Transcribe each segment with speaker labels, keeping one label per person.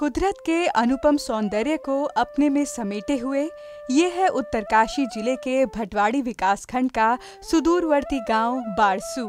Speaker 1: कुदरत के अनुपम सौंदर्य को अपने में समेटे हुए, ये है उत्तरकाशी ज़िले के भटवाड़ी विकासखंड का सुदूरवर्ती गाँव बारसू।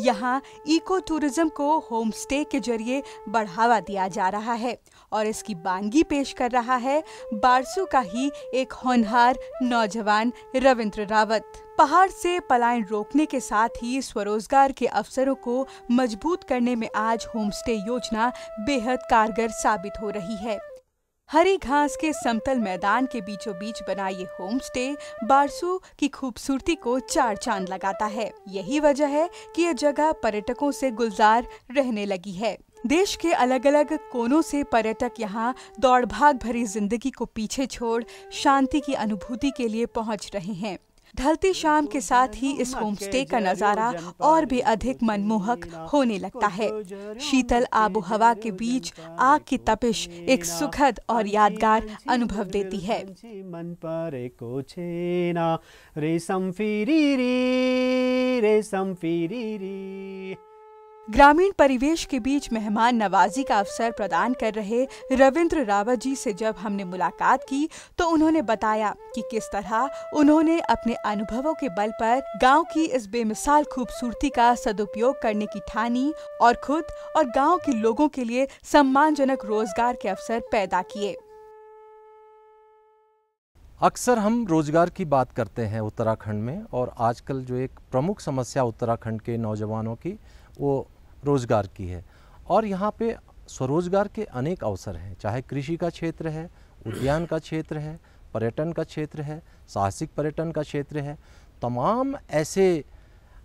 Speaker 1: यहाँ इको टूरिज़्म को होम स्टे के ज़रिए बढ़ावा दिया जा रहा है और इसकी बानगी पेश कर रहा है बारसू का ही एक होनहार नौजवान रविंद्र रावत। पहाड़ से पलायन रोकने के साथ ही स्वरोजगार के अवसरों को मज़बूत करने में आज होम स्टे योजना बेहद कारगर साबित हो रही है। हरी घास के समतल मैदान के बीचों बीच बना ये होम स्टे बारसू की खूबसूरती को चार चाँद लगाता है। यही वजह है कि यह जगह पर्यटकों से गुलजार रहने लगी है। देश के अलग अलग कोनों से पर्यटक यहाँ दौड़ भाग भरी ज़िंदगी को पीछे छोड़ शांति की अनुभूति के लिए पहुँच रहे हैं। ढलती शाम के साथ ही इस होम स्टे का नज़ारा और भी अधिक मनमोहक होने लगता है। शीतल आबो हवा के बीच आग की तपिश एक सुखद और यादगार अनुभव देती है।
Speaker 2: मन पर रेशम फिरी रेशम फिरी
Speaker 1: ग्रामीण परिवेश के बीच मेहमान नवाजी का अवसर प्रदान कर रहे रविंद्र रावत जी से जब हमने मुलाकात की तो उन्होंने बताया कि किस तरह उन्होंने अपने अनुभवों के बल पर गाँव की इस बेमिसाल खूबसूरती का सदुपयोग करने की ठानी और खुद और गाँव के लोगों के लिए सम्मानजनक रोज़गार के अवसर पैदा किए।
Speaker 3: अक्सर हम रोज़गार की बात करते हैं उत्तराखंड में और आजकल जो एक प्रमुख समस्या उत्तराखंड के नौजवानों की, वो रोज़गार की है। और यहाँ पे स्वरोजगार के अनेक अवसर हैं चाहे कृषि का क्षेत्र है उद्यान का क्षेत्र है पर्यटन का क्षेत्र है साहसिक पर्यटन का क्षेत्र है तमाम ऐसे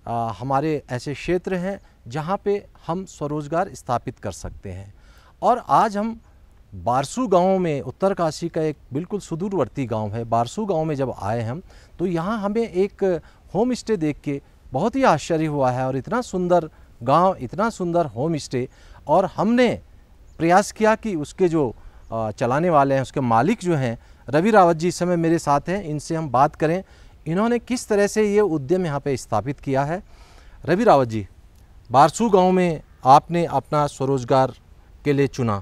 Speaker 3: आ, हमारे ऐसे क्षेत्र हैं जहाँ पे हम स्वरोजगार स्थापित कर सकते हैं। और आज हम बारसू गाँव में उत्तरकाशी का एक बिल्कुल सुदूरवर्ती गाँव है बारसू गाँव में जब आए हम तो यहाँ हमें एक होम स्टे देख के बहुत ही आश्चर्य हुआ है और इतना सुंदर गाँव इतना सुंदर होम स्टे, और हमने प्रयास किया कि उसके जो चलाने वाले हैं, उसके मालिक जो हैं, रवि रावत जी इस समय मेरे साथ हैं, इनसे हम बात करें। इन्होंने किस तरह से ये उद्यम यहाँ पे स्थापित किया है? रवि रावत जी, बारसू गाँव में आपने अपना स्वरोजगार के लिए चुना,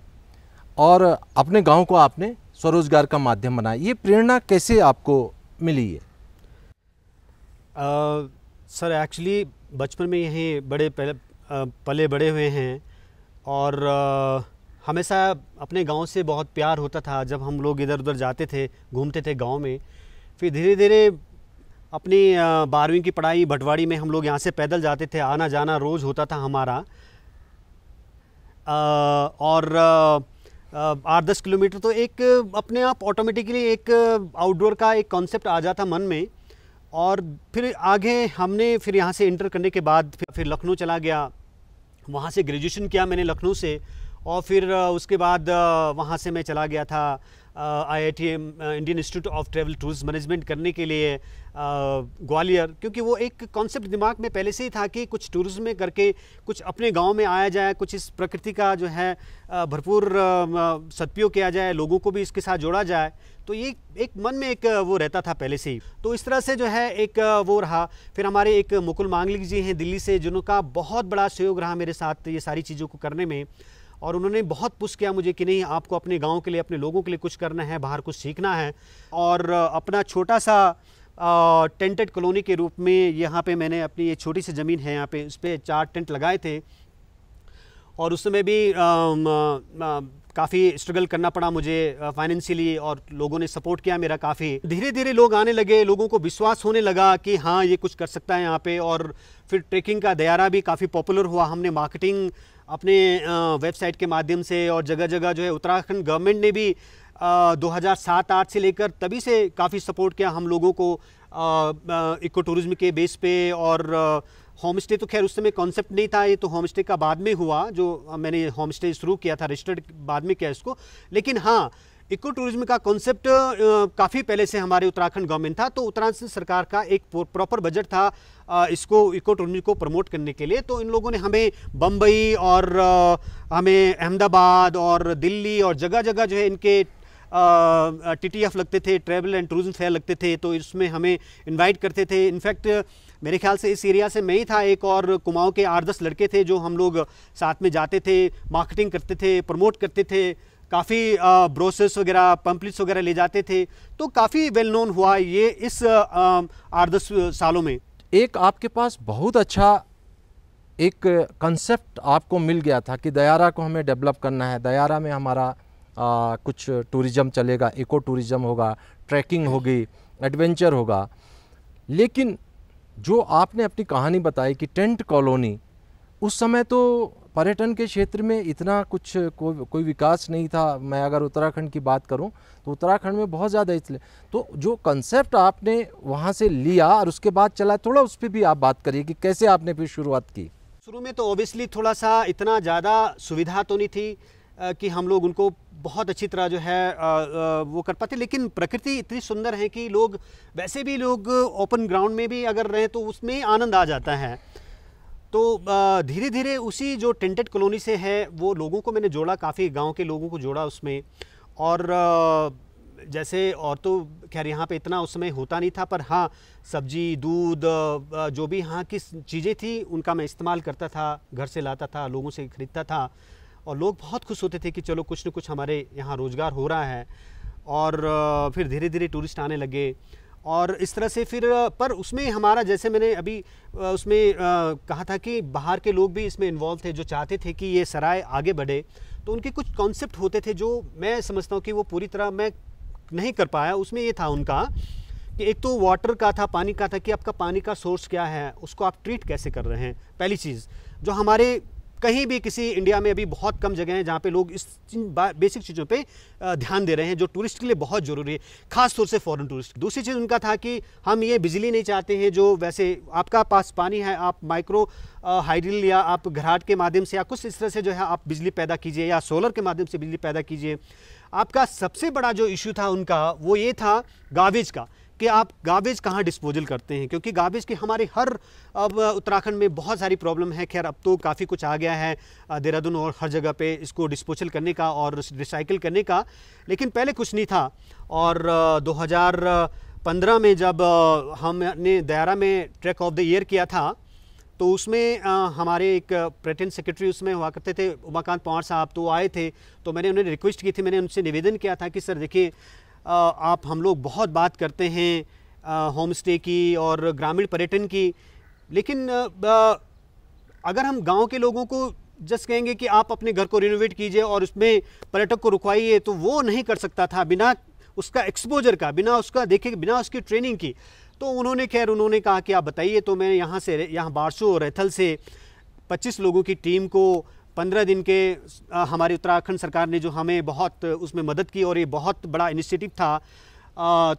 Speaker 3: और अपने गाँव को आपने स्वरोजगार का माध्यम बनाया। ये प्रेरणा कैसे आपको मिली है
Speaker 2: सर, एक्चुअली बचपन में यहीं बड़े पहले पले बड़े हुए हैं और हमेशा अपने गाँव से बहुत प्यार होता था जब हम लोग इधर उधर जाते थे, घूमते थे गाँव में। फिर धीरे धीरे अपनी बारहवीं की पढ़ाई भटवाड़ी में हम लोग यहाँ से पैदल जाते थे आना जाना रोज़ होता था हमारा। और आठ दस किलोमीटर तो एक अपने आप ऑटोमेटिकली एक आउटडोर का एक कॉन्सेप्ट आ जाता मन में। और फिर आगे हमने फिर यहाँ से इंटर करने के बाद फिर, फिर लखनऊ चला गया। वहाँ से ग्रेजुएशन किया मैंने लखनऊ से और फिर उसके बाद वहाँ से मैं चला गया था। I I Indian Institute of travel tourism management करने के लिए ग्वालियर, क्योंकि वो एक कॉन्सेप्ट दिमाग में पहले से ही था कि कुछ टूरिज़्म में करके कुछ अपने गाँव में आया जाए, कुछ इस प्रकृति का जो है भरपूर सदुपयोग किया जाए, लोगों को भी इसके साथ जोड़ा जाए तो ये एक मन में एक, वो रहता था पहले से ही। तो इस तरह से जो है एक वो रहा। फिर हमारे एक मुकुल मांगलिक जी हैं दिल्ली से, जिनका बहुत बड़ा सहयोग रहा मेरे साथ ये सारी चीज़ों को करने में। और उन्होंने बहुत पुश किया मुझे कि नहीं, आपको अपने गाँव के लिए, अपने लोगों के लिए कुछ करना है, बाहर कुछ सीखना है। और अपना छोटा सा टेंटेड कॉलोनी के रूप में यहाँ पे मैंने अपनी ये छोटी सी ज़मीन है, यहाँ पे उस पर चार टेंट लगाए थे। और उस समय भी काफ़ी स्ट्रगल करना पड़ा मुझे फाइनेंशियली और लोगों ने सपोर्ट किया मेरा काफ़ी। धीरे धीरे लोग आने लगे, लोगों को विश्वास होने लगा कि हाँ ये कुछ कर सकता है यहाँ पे। और फिर ट्रेकिंग का दयारा भी काफ़ी पॉपुलर हुआ। हमने मार्केटिंग अपने वेबसाइट के माध्यम से और जगह जगह जो है उत्तराखंड गवर्नमेंट ने भी दो हज़ार सात आठ से लेकर तभी से काफ़ी सपोर्ट किया हम लोगों को इको टूरिज़्म के बेस पे और होम स्टे तो खैर उस समय कॉन्सेप्ट नहीं था ये तो होम स्टे का बाद में हुआ, जो मैंने होम स्टे शुरू किया था रजिस्टर्ड बाद में किया इसको। लेकिन हाँ इको टूरिज़्म का कॉन्सेप्ट काफ़ी पहले से हमारे उत्तराखंड गवर्नमेंट था तो उत्तराखंड सरकार का एक प्रॉपर बजट था इसको इको टूरिज़्म को प्रमोट करने के लिए। तो इन लोगों ने हमें बम्बई और हमें अहमदाबाद और दिल्ली और जगह जगह जो है इनके टीटीएफ लगते थे ट्रैवल एंड टूरिज़्म फेयर लगते थे तो इसमें हमें इनवाइट करते थे। इनफैक्ट मेरे ख्याल से इस एरिया से मैं ही था, एक और कुमाऊँ के आठ दस लड़के थे जो हम लोग साथ में जाते थे मार्केटिंग करते थे प्रमोट करते थे। काफ़ी ब्रोसेस वगैरह पम्पलेट्स वगैरह ले जाते थे। तो काफ़ी वेल नोन हुआ ये इस आठ दस सालों में।
Speaker 3: एक आपके पास बहुत अच्छा एक कंसेप्ट आपको मिल गया था कि दयारा को हमें डेवलप करना है। दयारा में हमारा आ, कुछ टूरिज़्म चलेगा इको टूरिज़्म होगा ट्रैकिंग होगी एडवेंचर होगा। लेकिन जो आपने अपनी कहानी बताई कि टेंट कॉलोनी उस समय तो पर्यटन के क्षेत्र में इतना कुछ को, कोई विकास नहीं था। मैं अगर उत्तराखंड की बात करूँ तो उत्तराखंड में बहुत ज़्यादा इसलिए तो जो कंसेप्ट आपने वहाँ से लिया और उसके बाद चला थोड़ा उस पर भी आप बात करिए कि कैसे आपने फिर शुरुआत की।
Speaker 2: शुरू में तो ओबियसली थोड़ा सा इतना ज़्यादा सुविधा तो नहीं थी कि हम लोग उनको बहुत अच्छी तरह जो है वो कर पाते लेकिन प्रकृति इतनी सुंदर है कि लोग वैसे भी लोग ओपन ग्राउंड में भी अगर रहें तो उसमें आनंद आ जाता है। तो धीरे धीरे उसी जो टेंटेड कॉलोनी से है, वो लोगों को मैंने जोड़ा, काफ़ी गाँव के लोगों को जोड़ा उसमें। और जैसे और तो खैर, यहाँ पे इतना उस समय होता नहीं था, पर हाँ सब्ज़ी, दूध जो भी यहाँ की चीज़ें थी, उनका मैं इस्तेमाल करता था, घर से लाता था, लोगों से ख़रीदता था। और लोग बहुत खुश होते थे कि चलो, कुछ न कुछ हमारे यहाँ रोज़गार हो रहा है। और फिर धीरे धीरे टूरिस्ट आने लगे। और इस तरह से फिर, पर उसमें हमारा, जैसे मैंने अभी उसमें कहा था कि बाहर के लोग भी इसमें इन्वॉल्व थे, जो चाहते थे कि ये सराय आगे बढ़े तो उनके कुछ कॉन्सेप्ट होते थे जो मैं समझता हूँ कि वो पूरी तरह मैं नहीं कर पाया। उसमें ये था उनका कि एक तो वाटर का था, पानी का था कि आपका पानी का सोर्स क्या है, उसको आप ट्रीट कैसे कर रहे हैं? पहली चीज़, जो हमारे कहीं भी किसी इंडिया में अभी बहुत कम जगह हैं जहाँ पे लोग इस बेसिक चीज़ों पे ध्यान दे रहे हैं, जो टूरिस्ट के लिए बहुत ज़रूरी है खास तौर से फॉरेन टूरिस्ट। दूसरी चीज़ उनका था कि हम ये बिजली नहीं चाहते हैं, जो वैसे आपका पास पानी है, आप माइक्रो हाइड्रिल या आप घराट के माध्यम से या कुछ इस तरह से जो है आप बिजली पैदा कीजिए या सोलर के माध्यम से बिजली पैदा कीजिए। आपका सबसे बड़ा जो इशू था उनका, वो ये था गार्बेज का। कि आप गार्बेज कहाँ डिस्पोजल करते हैं? क्योंकि गार्बेज की हमारे हर अब उत्तराखंड में बहुत सारी प्रॉब्लम है। खैर अब तो काफ़ी कुछ आ गया है देहरादून और हर जगह पे इसको डिस्पोजल करने का और रिसाइकिल करने का। लेकिन पहले कुछ नहीं था। और 2015 में जब हमने दयारा में ट्रैक ऑफ़ द ईयर किया था तो उसमें आ, हमारे एक प्रेटेंट सेक्रेटरी उसमें हुआ करते थे उमाकांत पवार साहब तो आए थे। तो मैंने उन्हें रिक्वेस्ट की थी मैंने उनसे निवेदन किया था कि सर देखिए आप हम लोग बहुत बात करते हैं होम स्टे की और ग्रामीण पर्यटन की। लेकिन अगर हम गाँव के लोगों को जस्ट कहेंगे कि आप अपने घर को रिनोवेट कीजिए और उसमें पर्यटक को रुकवाइए तो वो नहीं कर सकता था बिना उसका एक्सपोजर का, बिना उसका देखे, बिना उसकी ट्रेनिंग की। तो उन्होंने, खैर, उन्होंने कहा कि आप बताइए तो मैं यहाँ से, यहाँ बारसू और रैथल से 25 लोगों की टीम को पंद्रह दिन के हमारी उत्तराखंड सरकार ने जो हमें बहुत उसमें मदद की और ये बहुत बड़ा इनिशिएटिव था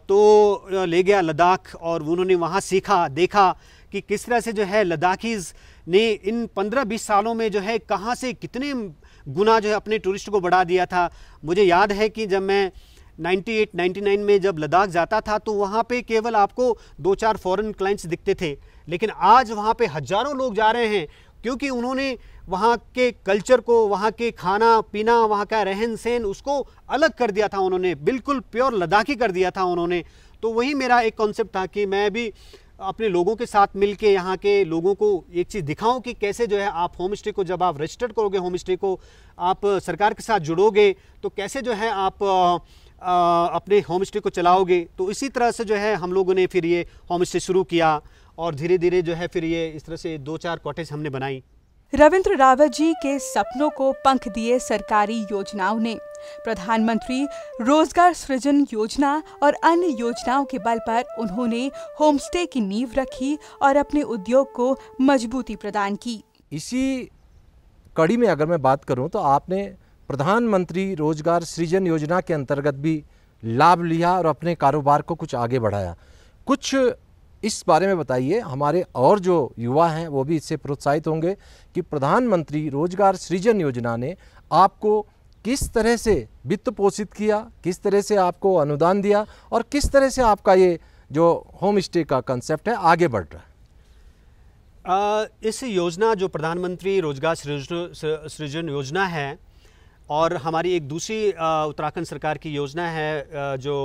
Speaker 2: तो ले गया लद्दाख और उन्होंने वहाँ सीखा, देखा कि किस तरह से जो है लद्दाखीज़ ने इन पंद्रह बीस सालों में जो है कहाँ से कितने गुना जो है अपने टूरिस्ट को बढ़ा दिया था। मुझे याद है कि जब मैं 98 99 में जब लद्दाख जाता था तो वहाँ पे केवल आपको दो चार फॉरेन क्लाइंट्स दिखते थे, लेकिन आज वहाँ पे हज़ारों लोग जा रहे हैं। क्योंकि उन्होंने वहाँ के कल्चर को वहाँ के खाना पीना वहाँ का रहन सहन उसको अलग कर दिया था उन्होंने बिल्कुल प्योर लद्दाखी कर दिया था उन्होंने। तो वही मेरा एक कॉन्सेप्ट था कि मैं भी अपने लोगों के साथ मिल के यहाँ के लोगों को एक चीज़ दिखाऊँ कि कैसे जो है आप होम स्टे को जब आप रजिस्टर्ड करोगे होम स्टे को आप सरकार के साथ जुड़ोगे तो कैसे जो है आप आ, अपने होम स्टे को चलाओगे। तो इसी तरह से जो है हम लोगों ने फिर ये होम स्टे शुरू किया। और धीरे धीरे जो है फिर ये इस तरह से दो चार कॉटेज हमने बनाई।
Speaker 1: रविंद्र रावत जी के सपनों को पंख दिए सरकारी योजनाओं ने। प्रधानमंत्री रोज़गार सृजन योजना और अन्य योजनाओं के बल पर उन्होंने होमस्टे की नींव रखी और अपने उद्योग को मजबूती प्रदान की।
Speaker 3: इसी कड़ी में अगर मैं बात करूँ तो आपने प्रधानमंत्री रोज़गार सृजन योजना के अंतर्गत भी लाभ लिया और अपने कारोबार को कुछ आगे बढ़ाया। कुछ इस बारे में बताइए। हमारे और जो युवा हैं वो भी इससे प्रोत्साहित होंगे कि प्रधानमंत्री रोज़गार सृजन योजना ने आपको किस तरह से वित्त पोषित किया किस तरह से आपको अनुदान दिया और किस तरह से आपका ये जो होम स्टे का कंसेप्ट है आगे बढ़ रहा है?
Speaker 2: आ, इस योजना जो प्रधानमंत्री रोज़गार सृजन योजना है और हमारी एक दूसरी उत्तराखंड सरकार की योजना है जो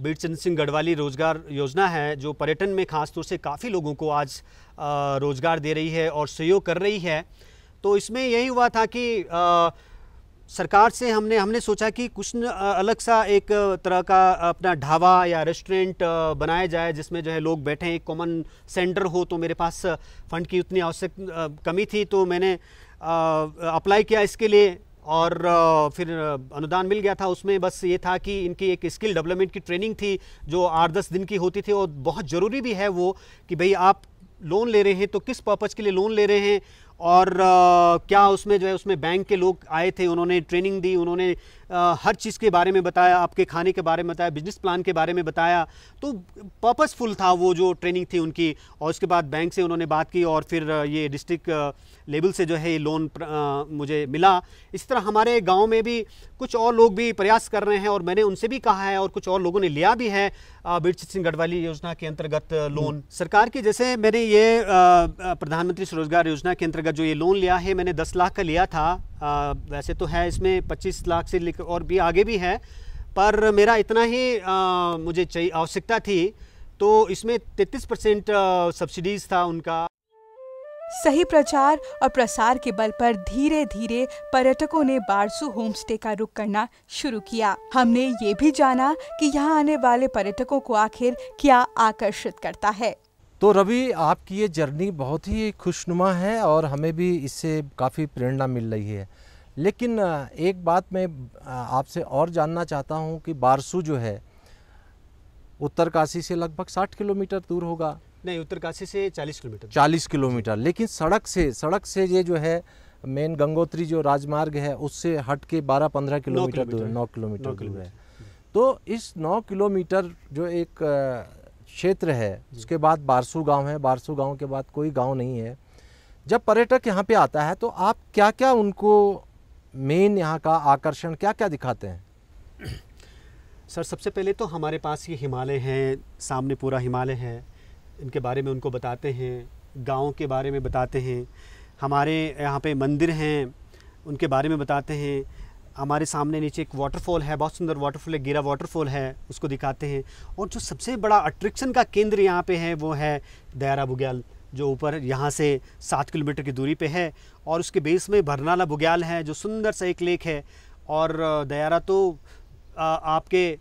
Speaker 2: बीर सिंह गढ़वाली रोज़गार योजना है, जो पर्यटन में ख़ास तौर से काफ़ी लोगों को आज रोज़गार दे रही है और सहयोग कर रही है। तो इसमें यही हुआ था कि सरकार से हमने हमने सोचा कि कुछ अलग सा एक तरह का अपना ढाबा या रेस्टोरेंट बनाया जाए, जिसमें जो है लोग बैठें, एक कॉमन सेंटर हो तो मेरे पास फ़ंड की उतनी आवश्यक कमी थी तो मैंने अप्लाई किया इसके लिए। और फिर अनुदान मिल गया था। उसमें बस ये था कि इनकी एक स्किल डेवलपमेंट की ट्रेनिंग थी जो आठ दस दिन की होती थी और बहुत ज़रूरी भी है वो कि भाई आप लोन ले रहे हैं तो किस पर्पज़ के लिए लोन ले रहे हैं? और आ, क्या उसमें जो है उसमें बैंक के लोग आए थे उन्होंने ट्रेनिंग दी उन्होंने आ, हर चीज़ के बारे में बताया आपके खाने के बारे में बताया बिज़नेस प्लान के बारे में बताया। तो पर्पसफुल था वो जो ट्रेनिंग थी उनकी। और उसके बाद बैंक से उन्होंने बात की और फिर ये डिस्ट्रिक्ट लेवल से जो है ये लोन मुझे मिला। इस तरह हमारे गाँव में भी कुछ और लोग भी प्रयास कर रहे हैं और मैंने उनसे भी कहा है और कुछ और लोगों ने लिया भी है बीरचित सिंह गढ़वाली योजना के अंतर्गत लोन सरकार की जैसे मैंने ये प्रधानमंत्री स्वरोजगार योजना के अंतर्गत जो ये लोन लिया है मैंने दस लाख का लिया था। आ, वैसे तो है इसमें पच्चीस लाख से और भी आगे भी है पर मेरा इतना ही आ, मुझे चाहिए आवश्यकता थी। तो इसमें तैतीस परसेंट सब्सिडीज था उनका।
Speaker 1: सही प्रचार और प्रसार के बल पर धीरे धीरे पर्यटकों ने बारसू होम स्टे का रुख करना शुरू किया। हमने ये भी जाना कि यहाँ आने वाले पर्यटकों को आखिर क्या आकर्षित करता है।
Speaker 3: तो रवि, आपकी ये जर्नी बहुत ही खुशनुमा है और हमें भी इससे काफ़ी प्रेरणा मिल रही है। लेकिन एक बात मैं आपसे और जानना चाहता हूँ कि बारसू जो है उत्तर काशी से लगभग 60 किलोमीटर दूर होगा।
Speaker 2: नहीं उत्तरकाशी से 40 किलोमीटर।
Speaker 3: 40 किलोमीटर। लेकिन सड़क से सड़क से ये जो है मेन गंगोत्री जो राजमार्ग है उससे हट के 12-15 किलोमीटर दूर नौ किलोमीटर दूर है। तो इस नौ किलोमीटर जो एक क्षेत्र है उसके बाद बारसू गाँव है। बारसू गाँव के बाद कोई गाँव नहीं है। जब पर्यटक यहाँ पे आता है तो आप क्या क्या उनको मेन यहाँ का आकर्षण क्या क्या दिखाते हैं?
Speaker 2: सर सबसे पहले तो हमारे पास ये हिमालय है सामने पूरा हिमालय है। इनके बारे में उनको बताते हैं, गाँव के बारे में बताते हैं, हमारे यहाँ पे मंदिर हैं, उनके बारे में बताते हैं, हमारे सामने नीचे एक वाटरफॉल है, बहुत सुंदर वाटरफॉल है गिरा वाटरफॉल है, उसको दिखाते हैं, और जो सबसे बड़ा अट्रैक्शन का केंद्र यहाँ पे है, वो है दयारा बुग्याल जो ऊपर यहाँ से सात किलोमीटर की दूरी पे है, और उसके बेस में भरनाला बुग्याल है, जो सुंदर सा एक लेक है, और दयारा तो आपके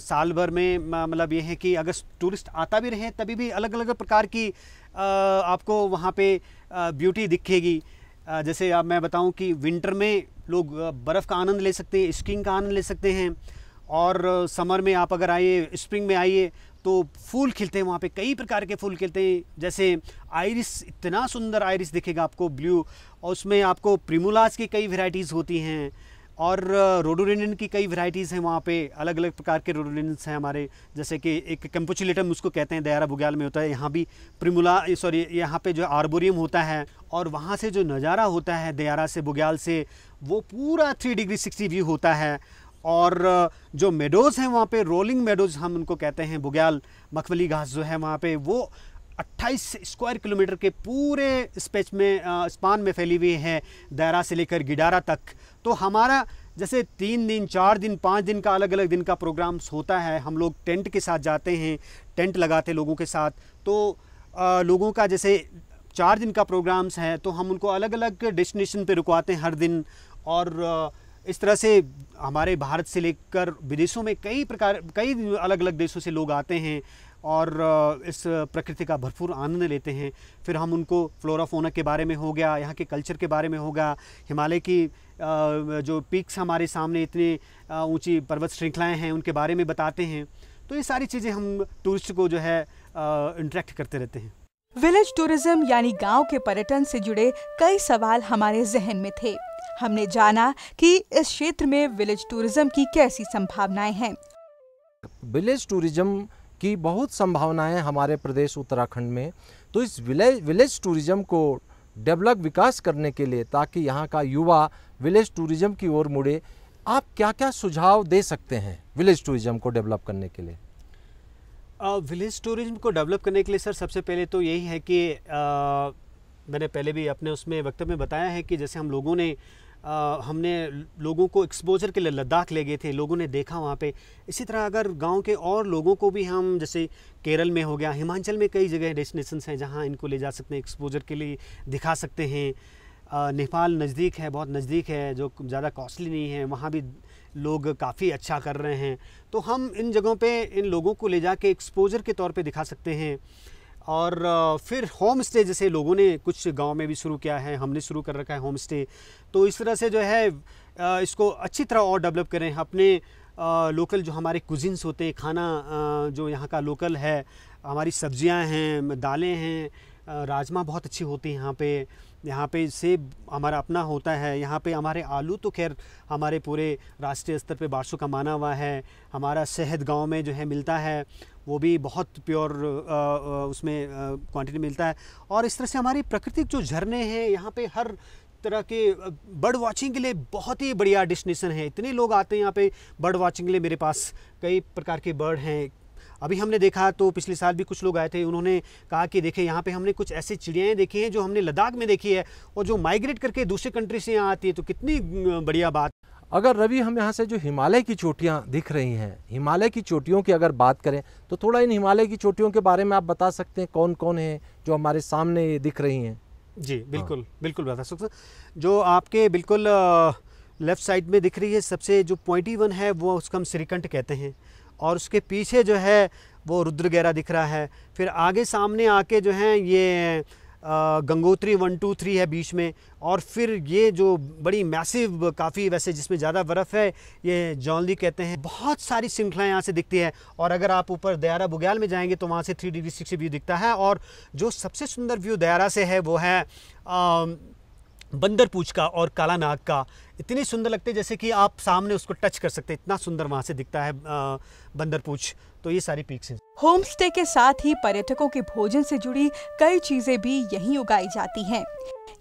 Speaker 2: साल भर में मतलब ये है कि अगर टूरिस्ट आता भी रहे, तभी भी अलग अलग प्रकार की आपको वहाँ पे ब्यूटी दिखेगी। जैसे अब मैं बताऊँ कि विंटर में लोग बर्फ़ का आनंद ले सकते हैं, स्कीइंग का आनंद ले सकते हैं और समर में आप अगर आइए, स्प्रिंग में आइए तो फूल खिलते हैं वहाँ पे, कई प्रकार के फूल खिलते हैं। जैसे आयरिस, इतना सुंदर आयरिस दिखेगा आपको, ब्लू, और उसमें आपको प्रिमुलास की कई वेराइटीज़ होती हैं। और रोडोरेनियन की कई वैरायटीज़ हैं वहाँ पे। अलग अलग प्रकार के रोडोरेनियंस हैं हमारे। जैसे कि एक कैम्पोचुलेटम उसको कहते हैं, दयारा बुग्याल में होता है। यहाँ भी प्रिमुला सॉरी यहाँ पे जो आर्बोरियम होता है और वहाँ से जो नज़ारा होता है दयारा से बुग्याल से, वो पूरा थ्री डिग्री सिक्सटी व्यू होता है। और जो मेडोज़ हैं वहाँ पे रोलिंग मेडोज़ हम उनको कहते हैं बुग्याल मखमली घास जो है वहाँ पे, वो 28 स्क्वायर किलोमीटर के पूरे स्पेच में स्पान में फैली हुई है दायरा से लेकर गिडारा तक। तो हमारा जैसे तीन दिन चार दिन पाँच दिन का अलग अलग दिन का प्रोग्राम्स होता है। हम लोग टेंट के साथ जाते हैं टेंट लगाते लोगों के साथ। तो आ, लोगों का जैसे चार दिन का प्रोग्राम्स है तो हम उनको अलग अलग डेस्टिनेशन पे रुकवाते हैं हर दिन। और इस तरह से हमारे भारत से लेकर विदेशों में कई प्रकार कई अलग अलग देशों से लोग आते हैं। और इस प्रकृति का भरपूर आनंद लेते हैं। फिर हम उनको फ्लोरा फोना के बारे में हो गया यहाँ के कल्चर के बारे में होगा हिमालय की जो पीक्स हमारे सामने इतनी ऊँची पर्वत श्रृंखलाएँ हैं उनके बारे में बताते हैं। तो ये सारी चीज़ें हम टूरिस्ट को जो है इंटरेक्ट करते रहते हैं।
Speaker 1: विलेज टूरिज़्म यानी गाँव के पर्यटन से जुड़े कई सवाल हमारे जहन में थे। हमने जाना कि इस क्षेत्र में विलेज टूरिज़्म की कैसी संभावनाएँ हैं।
Speaker 3: विलेज टूरिज़्म की बहुत संभावनाएँ हमारे प्रदेश उत्तराखंड में। तो इस विलेज विलेज टूरिज़्म को डेवलप विकास करने के लिए ताकि यहाँ का युवा विलेज टूरिज़्म की ओर मुड़े आप क्या क्या सुझाव दे सकते हैं विलेज टूरिज़्म को डेवलप करने के लिए?
Speaker 2: विलेज टूरिज़्म को डेवलप करने के लिए सर सबसे पहले तो यही है कि आ, मैंने पहले भी अपने उसमें वक्तव्य में बताया है कि जैसे हम लोगों ने आ, हमने लोगों को एक्सपोजर के लिए लद्दाख ले गए थे लोगों ने देखा वहाँ पे। इसी तरह अगर गाँव के और लोगों को भी हम जैसे केरल में हो गया हिमाचल में कई जगह डेस्टिनेशंस हैं जहाँ इनको ले जा सकते हैं एक्सपोजर के लिए दिखा सकते हैं। नेपाल नज़दीक है बहुत नज़दीक है जो ज़्यादा कॉस्टली नहीं है वहाँ भी लोग काफ़ी अच्छा कर रहे हैं। तो हम इन जगहों पे इन लोगों को ले जाके एक्सपोजर के तौर पे दिखा सकते हैं। और फिर होम स्टे जैसे लोगों ने कुछ गाँव में भी शुरू किया है, हमने शुरू कर रखा है होम स्टे तो इस तरह से जो है इसको अच्छी तरह और डेवलप करें। अपने लोकल जो हमारे कुजिन्स होते हैं, खाना जो यहाँ का लोकल है, हमारी सब्ज़ियाँ हैं, दालें हैं राजमा बहुत अच्छी होती हैं यहाँ पे। यहाँ पे सेब हमारा अपना होता है। यहाँ पे हमारे आलू तो खैर हमारे पूरे राष्ट्रीय स्तर पे बारसों का माना हुआ है। हमारा शहद गाँव में जो है मिलता है। वो भी बहुत प्योर उसमें क्वांटिटी मिलता है। और इस तरह से हमारी प्राकृतिक जो झरने हैं, यहाँ पे हर तरह के बर्ड वाचिंग के लिए बहुत ही बढ़िया डेस्टिनेशन है। इतने लोग आते हैं यहाँ पे बर्ड वाचिंग के लिए। मेरे पास कई प्रकार के बर्ड हैं। अभी हमने देखा तो पिछले साल भी कुछ लोग आए थे। उन्होंने कहा कि देखे यहाँ पे हमने कुछ ऐसी चिड़ियाएँ देखी हैं जो हमने लद्दाख में देखी है और जो माइग्रेट करके दूसरे कंट्री से यहाँ आती है। तो कितनी बढ़िया बात।
Speaker 3: अगर रवि हम यहाँ से जो हिमालय की चोटियाँ दिख रही हैं हिमालय की चोटियों की अगर बात करें तो थोड़ा इन हिमालय की चोटियों के बारे में आप बता सकते हैं कौन कौन है जो हमारे सामने दिख रही हैं।
Speaker 2: जी बिल्कुल हाँ। बिल्कुल बता सकते जो आपके बिल्कुल लेफ़्ट साइड में दिख रही है सबसे जो पॉइंटी वन है वो उसका हम श्रीकंठ कहते हैं। और उसके पीछे जो है वो रुद्रगैरा दिख रहा है। फिर आगे सामने आके जो है ये गंगोत्री वन, टू, थ्री है बीच में। और फिर ये जो बड़ी मैसिव काफ़ी वैसे जिसमें ज़्यादा बर्फ़ है, ये जौनली कहते हैं। बहुत सारी श्रृंखलाएँ यहाँ से दिखती हैं। और अगर आप ऊपर दयारा बुग्याल में जाएँगे तो वहाँ से थ्री डिग्री सिक्स व्यू दिखता है। और जो सबसे सुंदर व्यू दयारा से है, वो है बंदर पूछ का और काला नाग का इतनी सुंदर लगते जैसे कि आप सामने उसको टच कर सकते इतना सुंदर वहाँ से दिखता है बंदर पूछ। तो ये सारी पीक्स हैं
Speaker 1: होम स्टे के साथ ही पर्यटकों के भोजन से जुड़ी कई चीज़ें भी यहीं उगाई जाती हैं।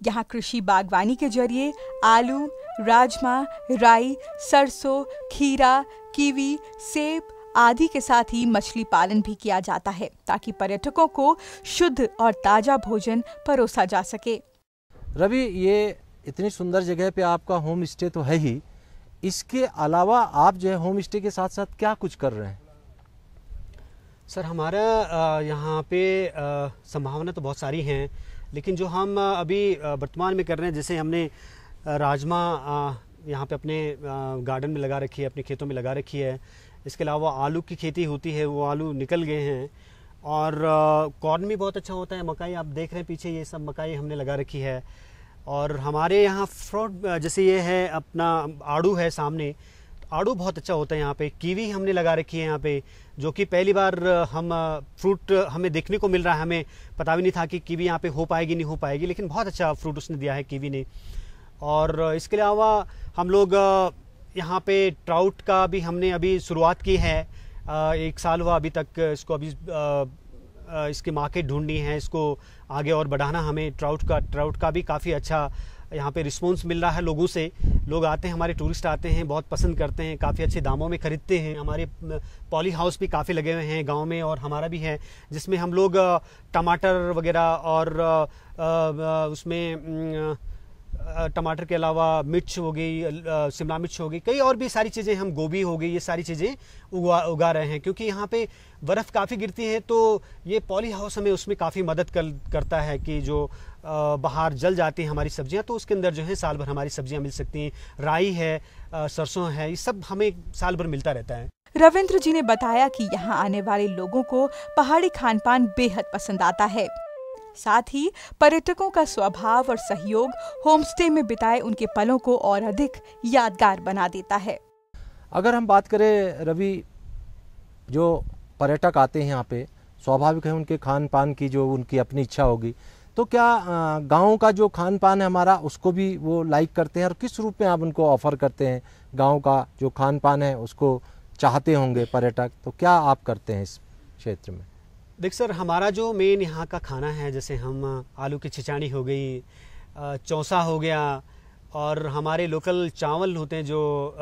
Speaker 1: यहाँ कृषि बागवानी के ज़रिए आलू, राजमा, राई, सरसों, खीरा, कीवी, सेब आदि के साथ ही मछली पालन भी किया जाता है ताकि पर्यटकों को शुद्ध और ताज़ा भोजन परोसा जा सके।
Speaker 3: रवि, ये इतनी सुंदर जगह पे आपका होम स्टे तो है ही। इसके अलावा आप जो है होम स्टे के साथ साथ क्या कुछ कर रहे हैं?
Speaker 2: सर, हमारा यहाँ पे संभावना तो बहुत सारी हैं, लेकिन जो हम अभी वर्तमान में कर रहे हैं, जैसे हमने राजमा यहाँ पे अपने गार्डन में लगा रखी है, अपने खेतों में लगा रखी है। इसके अलावा आलू की खेती होती है, वो आलू निकल गए हैं। और कॉर्न भी बहुत अच्छा होता है, मकाई आप देख रहे हैं पीछे ये सब मकाई हमने लगा रखी है। और हमारे यहाँ फ्रूट जैसे ये है अपना आड़ू है सामने आड़ू बहुत अच्छा होता है यहाँ पे, कीवी हमने लगा रखी है यहाँ पे, जो कि पहली बार हम फ्रूट हमें देखने को मिल रहा है, हमें पता भी नहीं था कि कीवी यहाँ पे हो पाएगी, नहीं हो पाएगी, लेकिन बहुत अच्छा फ्रूट उसने दिया है कीवी ने। और इसके अलावा हम लोग यहाँ पे ट्राउट का भी हमने अभी शुरुआत की है एक साल हुआ अभी तक इसको अभी इसकी मार्केट ढूंढनी है, इसको आगे और बढ़ाना हमें ट्राउट का ट्राउट का भी काफ़ी अच्छा यहाँ पे रिस्पॉन्स मिल रहा है लोगों से। लोग आते हैं, हमारे टूरिस्ट आते हैं, बहुत पसंद करते हैं, काफ़ी अच्छे दामों में ख़रीदते हैं। हमारे पॉली हाउस भी काफ़ी लगे हुए हैं गाँव में और हमारा भी है, जिसमें हम लोग टमाटर वगैरह और उसमें टमाटर के अलावा मिर्च हो गई शिमला मिर्च हो गई, कई और भी सारी चीज़ें, हम गोभी हो गई, ये सारी चीज़ें उगा उगा रहे हैं। क्योंकि यहाँ पे बर्फ़ काफ़ी गिरती है तो ये पॉली हाउस हमें उसमें काफ़ी मदद कर, करता है कि जो बाहर जल जाती हैं हमारी सब्ज़ियाँ तो उसके अंदर जो है साल भर हमारी सब्ज़ियाँ मिल सकती हैं। राई है सरसों है, ये सब हमें साल भर मिलता रहता है।
Speaker 1: रविंद्र जी ने बताया कि यहाँ आने वाले लोगों को पहाड़ी खान पान बेहद पसंद आता है। साथ ही पर्यटकों का स्वभाव और सहयोग होमस्टे में बिताए उनके पलों को और अधिक यादगार बना देता है।
Speaker 3: अगर हम बात करें रवि, जो पर्यटक आते हैं यहाँ पे, स्वाभाविक है उनके खान पान की जो उनकी अपनी इच्छा होगी तो क्या गाँव का जो खान पान है हमारा, उसको भी वो लाइक करते हैं और किस रूप में आप उनको ऑफ़र करते हैं? गाँव का जो खान पान है, उसको चाहते होंगे पर्यटक तो क्या आप करते हैं इस क्षेत्र में?
Speaker 2: देख सर, हमारा जो मेन यहाँ का खाना है, जैसे हम आलू की छिचानी हो गई चौसा हो गया, और हमारे लोकल चावल होते हैं जो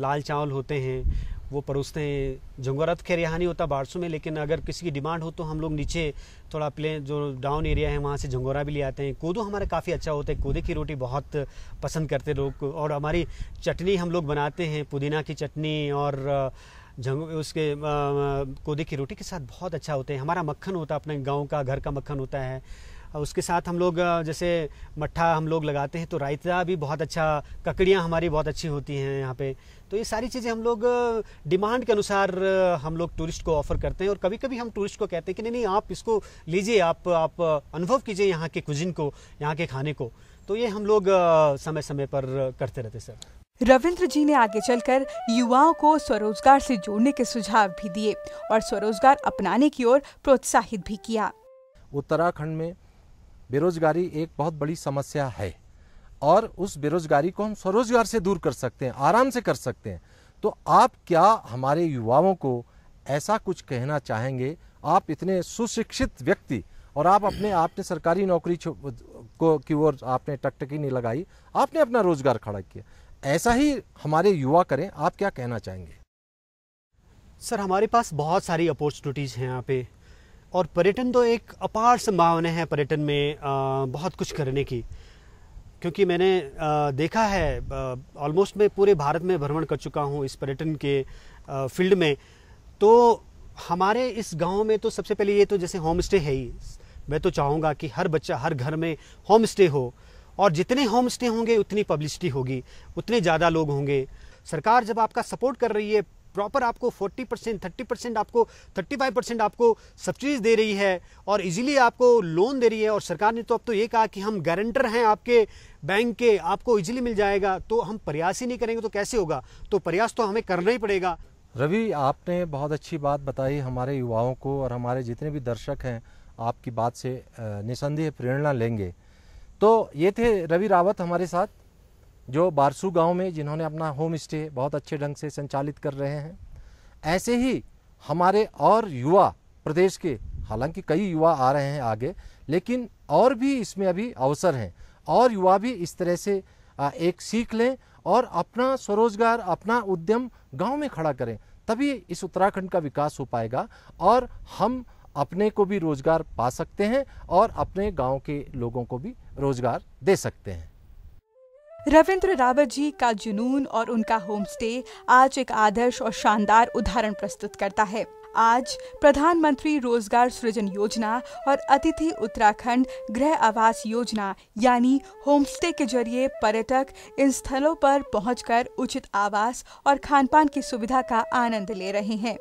Speaker 2: लाल चावल होते हैं, वो परोसते हैं। झंगोरा तो खैर यहाँ नहीं होता बारसू में, लेकिन अगर किसी की डिमांड हो तो हम लोग नीचे थोड़ा प्लेन, जो डाउन एरिया है, वहाँ से झंगोरा भी ले आते हैं। कोदो हमारा काफ़ी अच्छा होता है, कोदे की रोटी बहुत पसंद करते लोग, और हमारी चटनी हम लोग बनाते हैं, पुदीना की चटनी और झंग उसके कोदे की रोटी के साथ बहुत अच्छा होते हैं। हमारा मक्खन होता है, अपने गाँव का, घर का मक्खन होता है। उसके साथ हम लोग जैसे मट्ठा हम लोग लगाते हैं तो रायता भी बहुत अच्छा ककड़ियाँ हमारी बहुत अच्छी होती हैं यहाँ पे। तो ये सारी चीज़ें हम लोग डिमांड के अनुसार हम लोग टूरिस्ट को ऑफ़र करते हैं। और कभी कभी हम टूरिस्ट को कहते हैं कि नहीं नहीं, आप इसको लीजिए, आप आप अनुभव कीजिए यहाँ के कुजिन को, यहाँ के खाने को। तो ये हम लोग समय समय पर करते रहते सर।
Speaker 1: रविंद्र जी ने आगे चलकर युवाओं को स्वरोजगार से जोड़ने के सुझाव भी दिए और स्वरोजगार अपनाने की ओर प्रोत्साहित भी किया।
Speaker 3: उत्तराखंड में बेरोजगारी एक बहुत बड़ी समस्या है और उस बेरोजगारी को हम स्वरोजगार से दूर कर सकते हैं, आराम से कर सकते हैं। तो आप क्या हमारे युवाओं को ऐसा कुछ कहना चाहेंगे? आप इतने सुशिक्षित व्यक्ति और आप अपने, आपने सरकारी नौकरी को, की ओर आपने टकटकी नहीं लगाई, आपने अपना रोज़गार खड़ा किया। ऐसा ही हमारे युवा करें आप क्या कहना चाहेंगे?
Speaker 2: सर हमारे पास बहुत सारी अपॉर्चुनिटीज़ हैं यहाँ पे और पर्यटन तो एक अपार संभावना है पर्यटन में आ, बहुत कुछ करने की। क्योंकि मैंने आ, देखा है ऑलमोस्ट मैं पूरे भारत में भ्रमण कर चुका हूँ इस पर्यटन के आ, फ़ील्ड में। तो हमारे इस गाँव में तो सबसे पहले ये तो जैसे होम स्टे है ही। मैं तो चाहूँगा कि हर बच्चा हर घर में होम स्टे हो। और जितने होम स्टे होंगे, उतनी पब्लिसिटी होगी, उतने ज़्यादा लोग होंगे। सरकार जब आपका सपोर्ट कर रही है, प्रॉपर आपको 40 परसेंट, थर्टी परसेंट आपको 35 परसेंट आपको सब्सिडीज दे रही है और इजीली आपको लोन दे रही है और सरकार ने तो अब तो ये कहा कि हम गारंटर हैं आपके बैंक के, आपको इजीली मिल जाएगा तो हम प्रयास ही नहीं करेंगे तो कैसे होगा? तो प्रयास तो हमें करना ही पड़ेगा।
Speaker 3: रवि, आपने बहुत अच्छी बात बताई हमारे युवाओं को और हमारे जितने भी दर्शक हैं, आपकी बात से निसंदेह प्रेरणा लेंगे। तो ये थे रवि रावत हमारे साथ, जो बारसू गाँव में, जिन्होंने अपना होम स्टे बहुत अच्छे ढंग से संचालित कर रहे हैं। ऐसे ही हमारे और युवा, प्रदेश के, हालाँकि कई युवा आ रहे हैं आगे, लेकिन और भी इसमें अभी अवसर हैं। और युवा भी इस तरह से एक सीख लें और अपना स्वरोजगार, अपना उद्यम गाँव में खड़ा करें, तभी इस उत्तराखंड का विकास हो पाएगा और हम अपने को भी रोज़गार पा सकते हैं और अपने गाँव के लोगों को भी रोज़गार दे सकते हैं।
Speaker 1: रविंद्र रावत जी का जुनून और उनका होम स्टे आज एक आदर्श और शानदार उदाहरण प्रस्तुत करता है। आज प्रधानमंत्री रोज़गार सृजन योजना और अतिथि उत्तराखंड गृह आवास योजना, यानी होमस्टे के ज़रिए पर्यटक इन स्थलों पर पहुंचकर उचित आवास और खान पान की सुविधा का आनंद ले रहे हैं।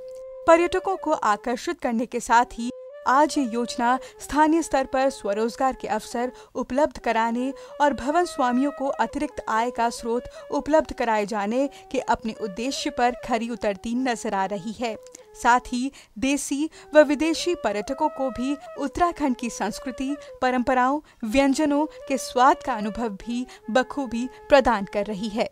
Speaker 1: पर्यटकों को आकर्षित करने के साथ ही आज ये योजना स्थानीय स्तर पर स्वरोजगार के अवसर उपलब्ध कराने और भवन स्वामियों को अतिरिक्त आय का स्रोत उपलब्ध कराए जाने के अपने उद्देश्य पर खरी उतरती नज़र आ रही है। साथ ही देसी व विदेशी पर्यटकों को भी उत्तराखंड की संस्कृति, परंपराओं, व्यंजनों के स्वाद का अनुभव भी बखूबी प्रदान कर रही है।